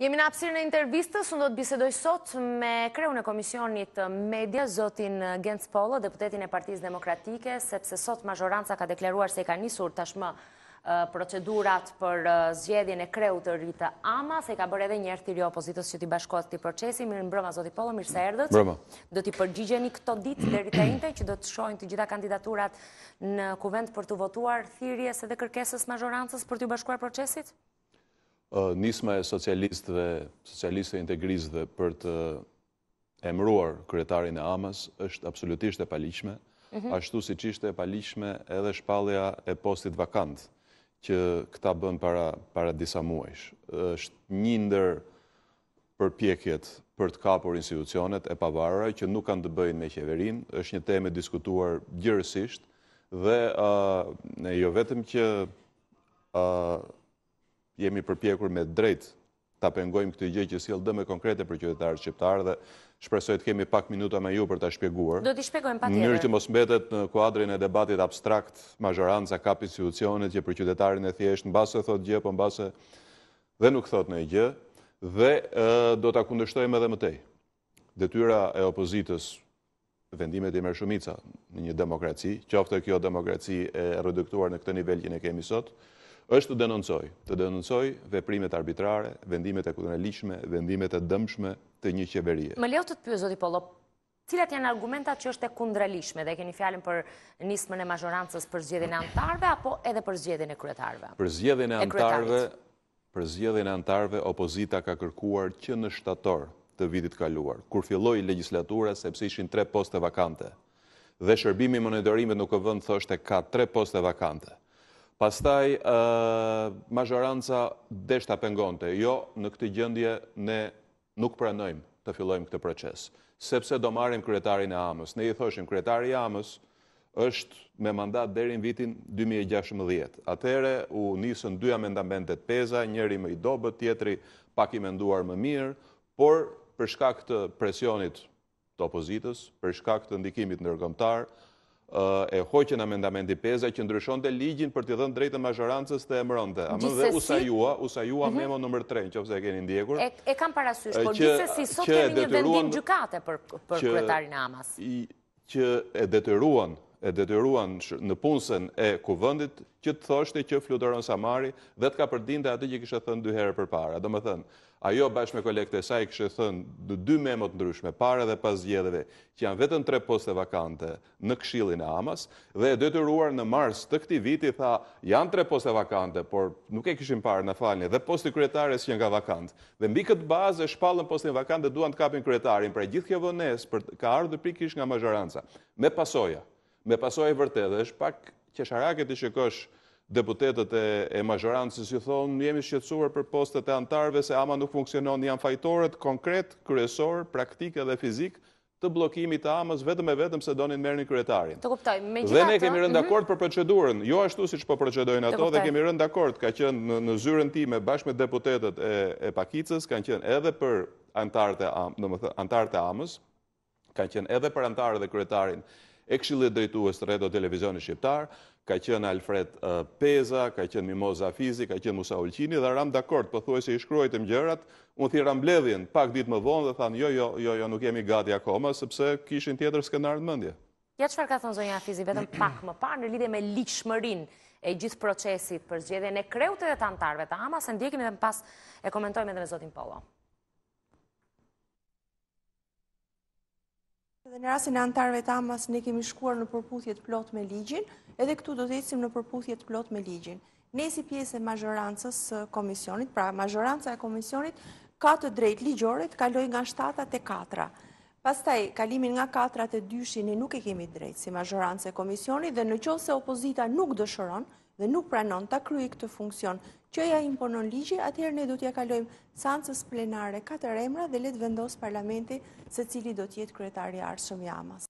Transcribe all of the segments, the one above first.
Jemi në hapësirën e intervistës, unë do të bisedoj sot me kreun e Komisionit të Medias, zotin Genc Pollo, deputetin e Partisë Demokratike, sepse sot mazhoranca ka deklaruar se i ka nisur tashmë procedurat për zgjedhjen e kreut të ri të AMA-s, e i ka bërë edhe një herë thirrje opozitës që t'i bashkohet këtij procesi, mirëmbrëma, zoti Pollo, mirë se erdhët, do t'i përgjigjeni këto ditë deri të enjte, që do të shkojnë të gjitha kandidaturat në kuvend për t'u votuar thirjes edhe kërkesës së mazhorancës për t'iu bashkuar procesit? Nisma e socialistëve, socialistëve integristëve për të emëruar kryetarin e AMA-s është absolutisht e paligjshme, mhm. ashtu siç ishte e paligjshme edhe shpallja e postit vakant që këta bënë para disa muajsh. është një ndër përpjekjet për të kapur institucionet e pavarura që nuk kanë të bëjnë me qeverinë, është një temë e diskutuar gjerësisht dhe uh, jo vetëm që uh, jemi përpjekur me të drejtë ta pengojmë këtë gjë që sjell dëme konkrete për qytetarët shqiptarë dhe shpresoj të kemi pak minuta me ju për ta shpjeguar. Do t'i shpjegojmë patjetër. Në mënyrë që mos mbetet në kuadrin e debatit abstrakt, mazhoranca kap institucionet që për qytetarin e thjeshtë mbase thotë gjë, po mbase dhe nuk thotë ndonjë gjë dhe do ta kundërshtojmë edhe më tej. Detyra e opozitës vendimet i merr shumica në një demokraci, qoftë kjo demokraci e reduktuar në këtë nivel që ne kemi sot, është të denoncojë, të denoncojë veprimet arbitrare, vendimet e kundraligjshme, vendimet e dëmshme të një qeverie. Më lejo të të pyes zoti Pollo, Cilat janë argumentet që është e kundraligjshme dhe e keni fjalën për nismën e mazhorancës për zgjedhjen e anëtarëve apo edhe për zgjedhjen e kryetarëve? Për zgjedhjen e anëtarëve, për zgjedhjen e anëtarëve opozita ka kërkuar që në shtator të vitit kaluar, kur filloi legjislatura sepse ishin tre poste vakante dhe shërbimi i monitorimit në Kuvend thoshte ka tre poste vakante. Pastaj mazhoranca desh ta pengonte, jo në këtë gjendje ne Nuk pranojmë të fillojmë këtë proces, sepse do marrim kryetarin e AMA-s. Ne i thoshim, kryetari i AMA-s është me mandat deri në vitin 2016. Atëherë u nisën dy amendamente Peza, njëri më i dobët, tjetri pak i menduar më mirë, por për shkak të presionit të opozitës, për shkak të ndikimit ndërkombëtar, e hoqën amendamentin Peza që ndryshonte ligjin për t'i dhënë të drejtën mazhorancës të emëronte. AMA-n dhe u sajua, u sajua mhm. memo numër 3, në qoftë se e keni ndjekur. E kam parasysh, por gjithsesi sot kemi një vendim gjukate për kryetarin e AMA-s. Që e detyruan, e detyruan nëpunësen e kuvendit, që të thoshte që fluturon gomari dhe të kapërdinte atë që kishte thënë dy herë përpara. Domethënë, Ajo bashkë me kolegët e saj kishte thënë në dy memo të ndryshme, para dhe pas zgjedhjeve, që janë vetëm tre poste vakante në Këshillin e AMA-s dhe e detyruar në mars të këtij viti tha, janë tre poste vakante, por nuk e kishim parë, na falni, dhe posti i kryetares qenka vakant. Dhe mbi këtë bazë e shpallën postin vakant dhe duan të kapin kryetarin. Pra gjithë kjo vonesë për ka ardhur pikërisht nga mazhoranca, me pasoja. Me pasojë vërtet dhe është pak qesharake të shikosh deputetët e mazhorancës që thonë jemi shqetësuar për postet e anëtarëve se AMA nuk funksionon, janë fajtorët konkret, kryesor, praktik edhe fizik të bllokimit të AMA-s vetëm e vetëm se donin të merrnin kryetarin. Të kuptoj. Megjithatë, dhe ne kemi rënë mhm. dakord për procedurën, jo ashtu siç po procedojnë ato dhe kemi rënë dakord, ka qenë në zyrën time bashkë me deputetët e e Pakicës, kanë qenë edhe për anëtarët e AMA-s, domethënë anëtarët e AMA-s, kanë qenë edhe për anëtarët dhe kryetarin e këshillit drejtues të Radio Televizionit Shqiptar, ka qenë Alfred Peza, ka qenë Mimoza Hafizi, ka qenë Musa Ulqini dhe ramë dakord, pothuajse i shkruajtëm gjërat, unë thirra mbledhjen pak ditë më vonë dhe thanë jo, jo, jo, jo, nuk jemi gati akoma, sepse kishin tjetër skenar në mendje. Ja çfarë ka thënë zonja Hafizi, vetëm pak më parë në lidhje me ligjshmërinë e gjithë procesit për zgjedhjen e kreut edhe të anëtarëve të AMA-s, e ndjekim edhe më pas e komentojmë edhe me zotin Pollo. Dhe në rastin e anëtarëve të AMA-s, ne kemi shkuar në përputhje të plotë me ligjin, edhe këtu do të ecim në përputhje të plotë me ligjin. Ne si pjesë e mazhorancës së komisionit, pra mazhoranca e komisionit, ka të drejtë ligjore të kalojë nga 7-a te 4-a. Pastaj, kalimin nga 4-a te 2-shi, ne nuk e kemi të drejtë si mazhorancë e komisionit, dhe në qoftë se opozita nuk dëshiron, dhe nuk pranon ta kryejë këtë funksion që ia imponon ligji, atëherë ne do t'ia kalojmë seancës plenare katër emra dhe le të vendosë Parlamenti se cili do të jetë kryetari i ardhshëm i AMA-s.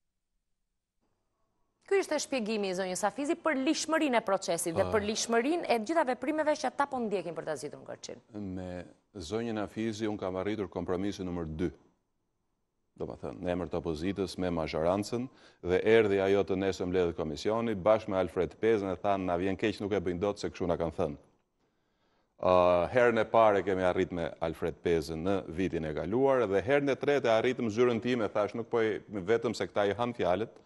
Ky ishte shpjegimi i zonjës Hafizi për ligjshmërinë e procesit dhe për ligjshmërinë e të gjitha veprimeve që ata po ndjekin për ta zgjidhur ngërçin. Me zonjën Hafizi unë kam arritur kompromisin numër 2. domethënë, në emër të opozitës me mazhorancën, dhe erdhi ajo të nesërmen, mblidhet komisioni, bashkë me Alfred Pezën e thanë, na vjen keq, nuk e bëjmë dot, se kështu na kanë thënë. Herën e parë e kemi arrit me Alfred Pezën në vitin e kaluar, dhe herën e tretë e arritëm në zyrën time, thashë nuk po rri vetëm se këta i hanë fjalët,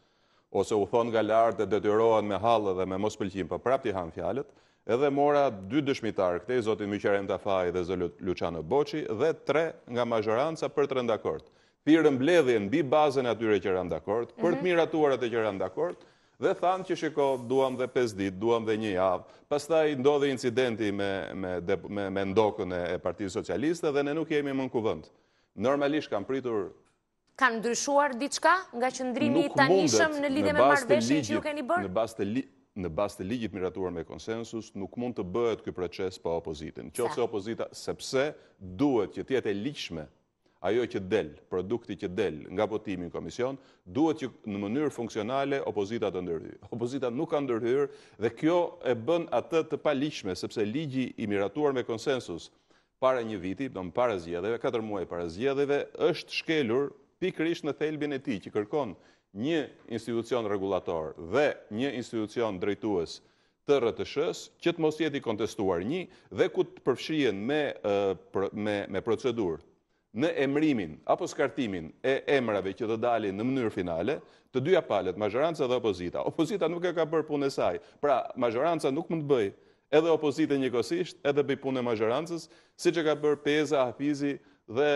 ose u thonë nga lart e detyrohen me hall dhe me mospëlqim po prapë t'i hanë fjalët, edhe mora dy dëshmitarë këtej, zotin Myqerem Tafaj dhe zotin Luçiano Boçi dhe tre nga mazhoranca për të rënë dakord. Thirrëm mbledhjen mbi bazën e atyre që ramë dakord, për të mhm. miratuar atë që ramë dakord, dhe thanë që shiko, duam dhe 5 ditë, duam dhe një javë. Pastaj ndodhi incidenti me, me, me, me Ndokën e Partisë Socialiste dhe ne nuk jemi më në Kuvend. Normalisht kam pritur Kanë ndryshuar diçka nga qëndrimi i tanishëm në lidhje me marrëveshjen që ju keni bërë? Në bazë të ligjit miratuar me konsensus, nuk mund të bëhet ky proces pa opozitën. Qoftë se opozita, sepse duhet që të jetë e ligjshme ajo që del, produkti që del nga votimi në komision, duhet që në mënyrë funksionale opozita të ndërhyjë. Opozita nuk ka ndërhyrë dhe kjo e bën atë të paligjshme, sepse ligji i miratuar me konsensus para një viti, domethënë para zgjedhjeve, katër muaj para zgjedhjeve, është shkelur pikërisht në thelbin e tij që kërkon një institucion rregullator dhe një institucion drejtues të RTSH-së që të mos jetë i kontestuar një dhe ku të përfshihen me me me procedurë Në emërimin apo skartimin e emrave që të dalin në mënyrë finale, të dyja palët, mazhoranca dhe opozita, opozita nuk e ka bërë punën e saj, pra mazhoranca nuk mund të bëjë edhe opozitën njëkohësisht edhe bëjë punën e mazhorancës, siç e ka bërë Peza, Hafizi dhe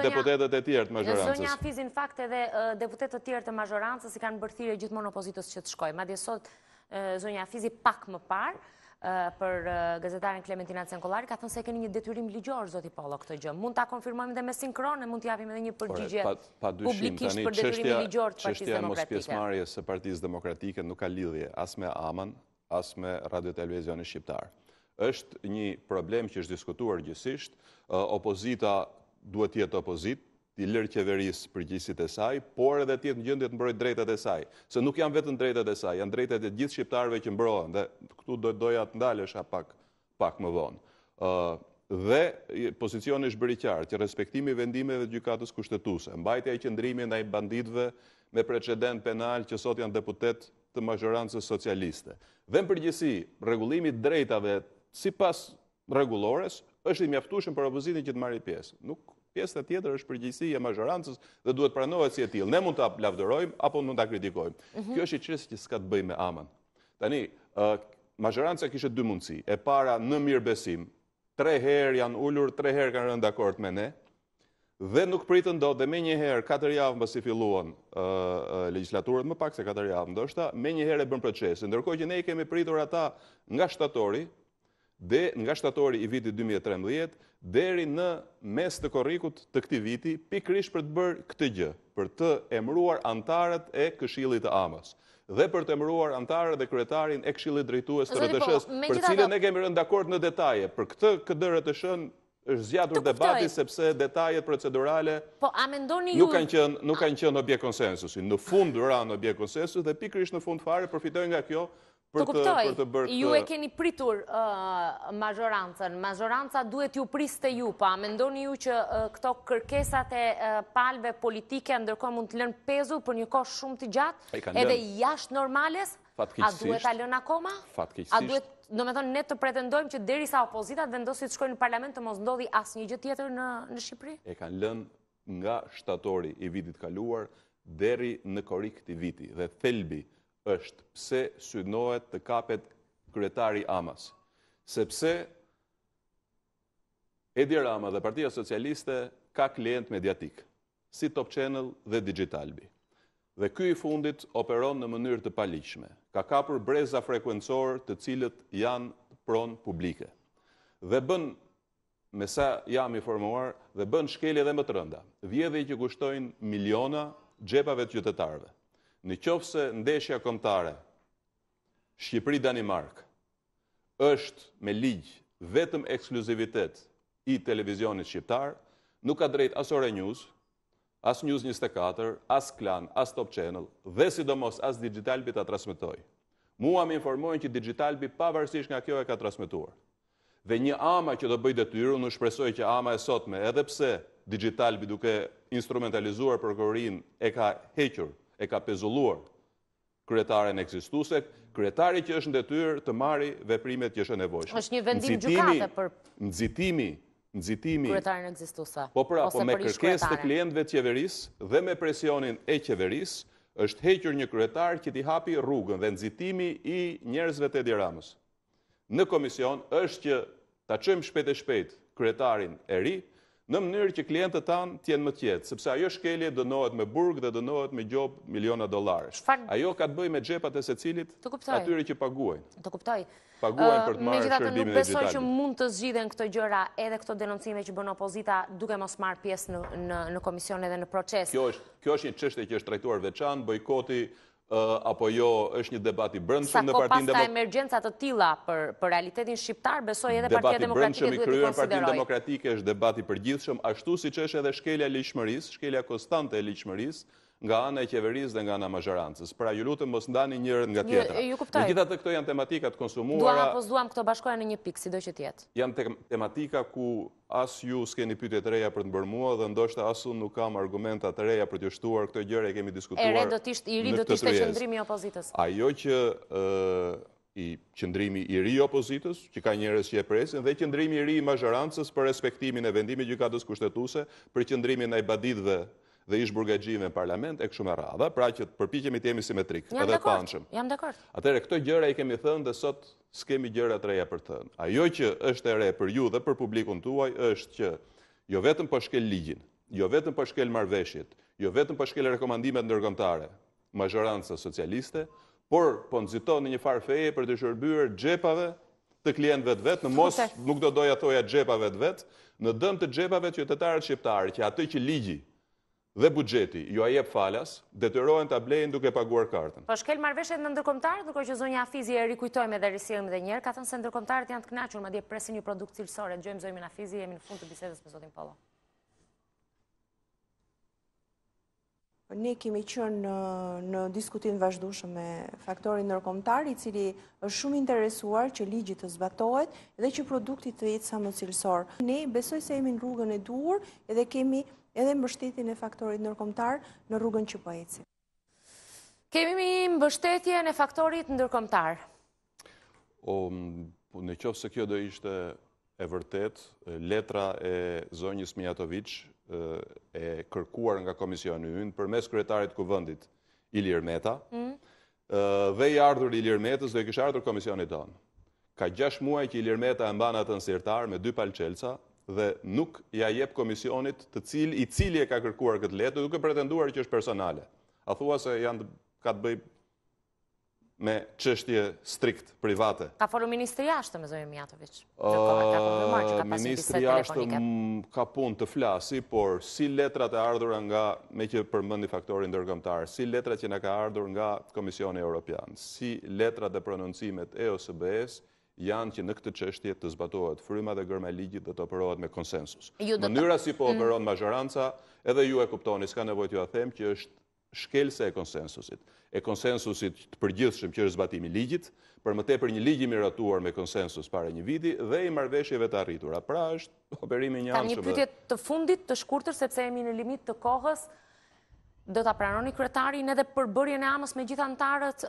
deputetët e tjerë të mazhorancës. Zonja Hafizi, në fakt edhe deputetët e tjerë të mazhorancës i kanë bërë thirrje gjithmonë opozitës që të shkojë, madje sot Zonja Hafizi pak më parë, për gazetaren Klementina Cenkollari, i, ka thënë se e keni një detyrim ligjor, zoti Pollo, këtë gjë. Mund ta konfirmojmë dhe me sinkron e mund të japim edhe një përgjigje publikisht për detyrimin ligjor të Partisë Demokratike. Çështja e mospjesëmarrjes së Partisë Demokratike nuk ka lidhje as me AMA-n, as me Radiotelevizionin Shqiptar. Është një problem që është diskutuar gjerësisht, opozita duhet të jetë opozitë, t'i lërë qeverisë përgjegjësitë e saj, por edhe të jetë në gjendje të mbrojë të drejtat e saj, se nuk janë vetëm të drejtat e saj, janë të drejtat e të gjithë shqiptarëve që mbrohen dhe këtu do doja të ndalesha pak pak më vonë. ë dhe pozicioni është bërë i qartë që respektimi i vendimeve të gjykatës kushtetuese, mbajtja e qëndrimit ndaj banditëve me precedent penal që sot janë deputetë të mazhorancës socialiste. Dhe në përgjithësi, rregullimi i të drejtave sipas rregullores, është i mjaftueshëm për opozitën që të marrë pjesë. Nuk pjesa tjetër është përgjegjësi e mazhorancës dhe duhet të pranohet si e tillë. Ne mund ta lavdërojmë apo mund ta kritikojmë. Mhm. Kjo është çështje që s'ka të bëjë me AMA-n. Tani, mazhoranca kishte dy mundësi. E para në mirëbesim. Tre herë janë ulur, tre herë kanë rënë dakord me ne. Dhe nuk pritën dot dhe menjëherë katër javë mbasi filluan legjislaturat më pak se katër javë ndoshta, menjëherë e bënë procesin. Ndërkohë që ne i kemi pritur ata nga shtatori dhe nga shtatori i vitit 2013 deri në mes të korrikut të këtij viti, pikërisht për të bërë këtë gjë, për të emëruar anëtarët e Këshillit të AMA-s dhe për të emëruar anëtarët dhe kryetarin e Këshillit Drejtues të po, RTSH-së për të cilën ne kemi rënë dakord në detaje. Për këtë KDRTSH Është zgjatur debati sepse detajet procedurale po, nuk kanë qenë nuk kanë qenë objekt konsensusi. Në fund ra në objekt konsensusi dhe pikërisht në fund fare përfitoj nga kjo për të për të bërë. Ju e keni pritur uh, mazhorancën. Mazhoranca duhet t'ju priste ju, po a mendoni ju që uh, këto kërkesat e uh, palëve politike ndërkohë mund të lënë pezull për një kohë shumë të gjatë, edhe jashtë normales? A duhet ta lënë akoma? Fatkeqësisht. A duhet, domethënë ne të pretendojmë që derisa opozita të vendosë të shkojë në parlament të mos ndodhi asnjë gjë tjetër në në Shqipëri? E kanë lënë nga shtatori i vitit të kaluar deri në korrik këtij viti dhe thelbi është pse synohet të kapet kryetari i AMA-s. Sepse Edi Rama dhe Partia Socialiste ka klientë mediatikë. si Top Channel dhe Digitalbin. Dhe ky i fundit operon në mënyrë të paligjshme. Ka kapur breza frekuencorë të cilët janë pronë publike. Dhe bën, me sa jam informuar, dhe bën shkelje edhe më të rënda. Vjedhje që kushtojnë miliona xhepave të qytetarëve. Në qoftë se ndeshja kombëtare Shqipëri-Danimarkë është me ligj vetëm ekskluzivitet i televizionit shqiptar, nuk ka të drejtë as Ora News, as News 24, as Klan, as Top Channel dhe sidomos as Digitalbi ta transmetojë. Mua më informojnë që Digitalbi pavarësisht nga kjo e ka transmetuar. Dhe një AMA që do bëjë detyrën, unë shpresoj që AMA e sotme, edhe pse Digitalbi duke instrumentalizuar prokurorinë e ka hequr, e ka pezulluar kryetaren ekzistuese, kryetari që është në detyrë të marri veprimet që është e nevojshme. Është një vendim gjykate për nxitimi, nxitimi kryetaren ekzistuese. Po pra, po me kërkesë të klientëve të qeverisë dhe me presionin e qeverisë, është hequr një kryetar që t'i hapi rrugën dhe nxitimi i njerëzve të Edi Ramës. në komision është që ta çojmë shpejt e shpejt kryetarin e ri, në mënyrë që klientët tanë të jenë më të qetë, sepse ajo shkelje dënohet me burg dhe dënohet me gjobë miliona dollarësh. Çfarë- Ajo ka të bëjë me xhepat e secilit, Të kuptoj. atyre që paguajnë. Të kuptoj. Paguajnë Ë, për të marrë Megjithatë nuk shërbimin besoj që dixhital. mund të zgjidhen këto gjëra edhe këto denoncime që bën opozita duke mos marrë pjesë në në në komision edhe në proces. Kjo është, kjo është një çështje që është trajtuar veçan, bojkoti apo jo, është një debat i brendshëm në Partinë Demokratike. Sa kohë ka emergjenca të tila për realitetin shqiptar, besoj edhe Partia Demokratike duhet të konsiderojë. Debat i brendshëm në Partinë Demokratike është debat i përgjithshëm, ashtu siç është edhe shkelja e ligjshmërisë, shkelja konstante e ligjshmërisë, nga ana e qeverisë dhe nga ana e mazhorancës. Pra, ju lutem mos ndani njërën nga tjetra. Ju kuptoj. Megjithatë këto janë tematika të konsumuara. Duam apo s'duam këto bashkohen në një pikë, sido që të jetë. Janë tematika ku As ju s'keni pyetje të reja për të më bërë mua dhe ndoshta as unë nuk kam argumenta të reja për t'ju shtuar, këto gjëra i kemi diskutuar në këtë tryezë. I ri do të ishte qëndrimi i opozitës. Ajo që i qëndrimi i ri i opozitës, që ka njerëz që e presin, dhe qëndrimi i ri i mazhorancës për respektimin e vendimit të gjykatës kushtetuse, për qëndrimin ndaj banditëve dhe ish burgaxhinjve në parlament, e kështu me radha, pra që të përpiqemi të jemi simetrikë, edhe të paanshëm. Jam dakord. Atëherë, këto gjëra i kemi thënë dhe sot S'kemi gjëra të reja për të thënë. Ajo që është e re për ju dhe për publikun tuaj është që jo vetëm po shkel ligjin, jo vetëm po shkel marrëveshjet, jo vetëm po shkel rekomandimet ndërkombëtare, mazhoranca socialiste, por po nxiton në një farë feje për t'i shërbyer xhepave të klientëve të vet, në mos nuk do doja thoja xhepave të vet, në dëm të xhepave të qytetarëve shqiptarë, që atë që ligji Dhe buxheti, jua jep falas, detyrohen ta blejnë duke paguar kartën. Po shkel marrëveshjet me ndërkombëtarët, ndërkohë që zonja Hafizi e rikujtojmë edhe e risjellim edhe një herë, ka thënë se ndërkombëtarët janë të kënaqur, madje presin një produkt cilësor, e dëgjojmë zonjën Hafizi, jemi në fund të bisedës me zotin Pollo. Ne kemi qenë në, në diskutim të vazhdueshëm me faktorin ndërkombëtar, i cili është shumë i interesuar që ligji të zbatohet dhe që produkti të jetë sa më cilësor. Ne besoj se jemi në rrugën e duhur edhe kemi edhe mbështetjen e faktorit ndërkombëtar në rrugën që po ecim. Kemi mbështetjen e faktorit ndërkombëtar. Po, në qoftë se kjo do ishte e vërtetë, letra e zonjës Mijatoviç e kërkuar nga komisioni ynë përmes kryetarit të Kuvendit Ilir Meta, mm. Dhe i ardhur Ilir Metës do i kishte ardhur komisionit tonë. Ka 6 muaj që Ilir Meta e mban atë në sirtar me dy palë çelësa dhe nuk ia jep komisionit të cili, i cili e ka kërkuar këtë letër duke pretenduar që është personale. A thua se janë të, ka të bëjë me çështje strikt private. Ka folur ministri i jashtëm me zonjën Mijatoviç. Ministri i jashtëm ka punë të flasi, por si letrat e ardhura nga, meqë përmendi faktorin ndërkombëtar, si letrat që na ka ardhur nga Komisioni Europian, si letrat dhe prononcimet e OSBE-së, janë që në këtë çështje të zbatohet fryma dhe gërma e ligjit dhe të operohet me konsensus. Mënyra si po operon mazhoranca, edhe ju e kuptoni, s'ka nevojë t'jua them që është shkelëse e konsensusit, e konsensusit të përgjithshëm që është zbatimi i ligjit, për më tepër një ligj i miratuar me konsensus para një viti dhe i marrëveshjeve të arritura. Pra është operim i njëanshëm. Kam një pyetje të fundit, të shkurtër sepse jemi në limit të kohës. Do ta pranoni kryetarin edhe përbërjen e AMA-s me gjithë anëtarët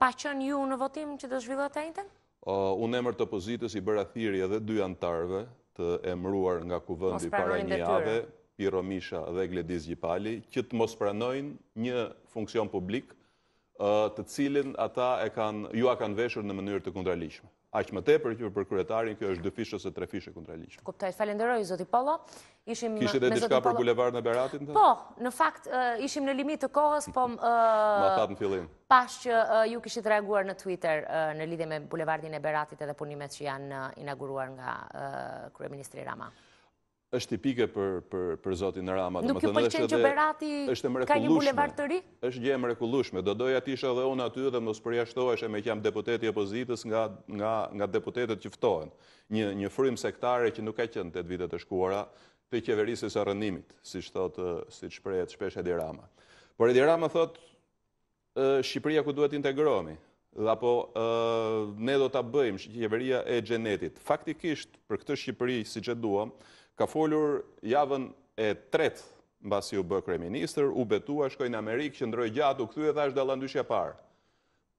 pa qenë ju në votim që do zhvillohet të enjten? Unë në emër të opozitës i bëra thirrje edhe dy anëtarëve të emëruar nga Kuvendi para një jave, Pirro Misha dhe Gledis Gjipali, që të mos pranojnë një funksion publik, të cilin ata e kanë, jua kanë veshur në mënyrë të kundraligjshme. Aq më tepër që për kryetarin kjo është dyfish ose trefish e kundraligjshme. Kuptoj, falënderoj zoti Pollo. Kishit edhe diçka për Bulevardin e Beratit? Po, në fakt, ishim në limit të kohës, po... Ma thatë në fillim. Pashë që ju kishit reaguar në Twitter në lidhje me Bulevardin e Beratit edhe punimet që janë inauguruar nga Kryeministri Rama. Është tipike për Zotin Rama. Nuk ju pëlqen që Berati ka një Bulevard të ri? Është gjë e mrekullushme. Do doja t'isha dhe unë aty dhe mos përjashtohesha meqë jam deputet i opozitës nga deputetet që ftohen. Një, një frymë sektare që nuk ka qenë tetë vitet e shkuara, të qeverisjes së rrënimit, siç thotë, siç shprehet shpesh Edi Rama. Por Edi Rama thotë, Shqipëria ku duhet të integrohemi, dhe apo ne do ta bëjmë qeveria e xhenetit. Faktikisht, për këtë Shqipëri, siç e duam, ka folur javën e tretë, mbasi u bë kryeministër, u betua, shkoi në Amerikë, qëndroi gjatë, u kthye, tha "ç'dhe" la ndyshja parë.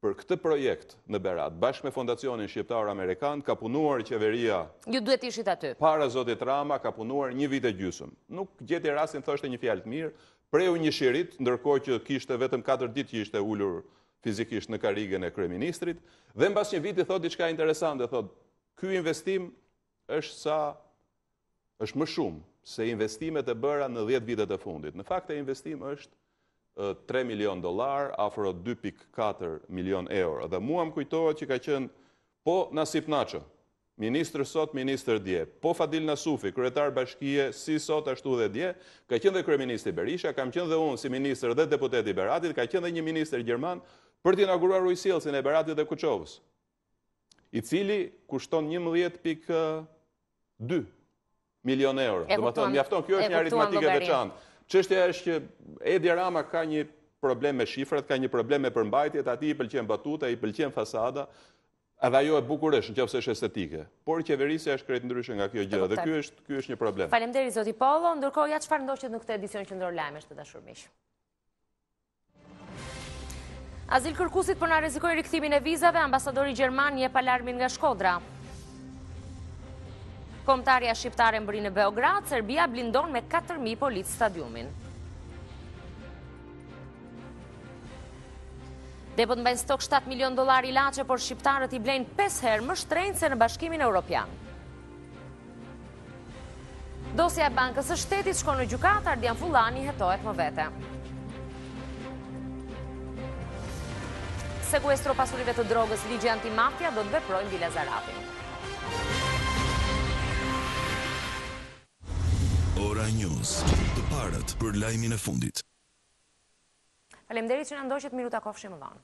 Për këtë projekt në Berat, bashkë me Fondacionin Shqiptaro-Amerikan, ka punuar qeveria... Ju duhet t'ishit aty. Para zotit Rama, ka punuar një vit e gjysëm. Nuk gjeti rastin t'thoshte një fjalë të mirë, preu një shirit, ndërkohë që kishte vetëm 4 ditë që ishte ulur fizikisht në karrigen e kryeministrit, dhe mbas një viti thotë diçka interesante, thotë, ky investim Është sa, është më shumë se investimet e bëra në dhjetë vitet e fundit. Në fakt ai investim është tre milion dollarë, afro 2.4 milion euro. Dhe mua më kujtohet që ka qenë po Nasip Naço, ministër sot, ministër dje, po Fadil Nasufi, kryetar bashkie, si sot, ashtu dhe dje, ka qenë dhe kryeministri Berisha, kam qenë dhe unë si ministër dhe deputet i Beratit, ka qenë dhe një ministër gjerman, për të inauguruar ujësjellësin e Beratit dhe Kuçovës. i cili kushton 11.2 milion euro. Domethënë, mjafton, kjo është një aritmetikë e veçantë. Çështja është që Edi Rama ka një problem me shifrat, ka një problem me përmbajtjet, atij i pëlqen batuta, i pëlqen fasada, edhe ajo e bukur është, në qoftë se është estetike. Por qeverisja është krejt ndryshe nga kjo gjë, dhe ky është një problem. Faleminderit, Zoti Polo, ndërkohë ja çfarë ndoqët në këtë edicion qendror lajmesh, të dashur miq? Azilkërkuesit po na rrezikojnë rikthimin e vizave, ambasadori gjerman jep alarmin nga Shkodra. Kombëtarja shqiptare mbërrin në Beograd, Serbia blindon me 4.000 policë stadiumin. Depot mbajnë stok 7 milion dollarë ilaçe, por Shqiptarët i blejnë 5 herë më shtrenjtë se në Bashkimin Europian. Dosja e Bankës së Shtetit shkon në gjykatë, Ardian Fullani hetohet më vete. Sekuestro pasurive të drogës, ligji antimafia do të veprojë mbi Lazaratin. Ora News, të parët për lajmin e fundit. Faleminderit që na ndoqët, mirutakofshim më vonë.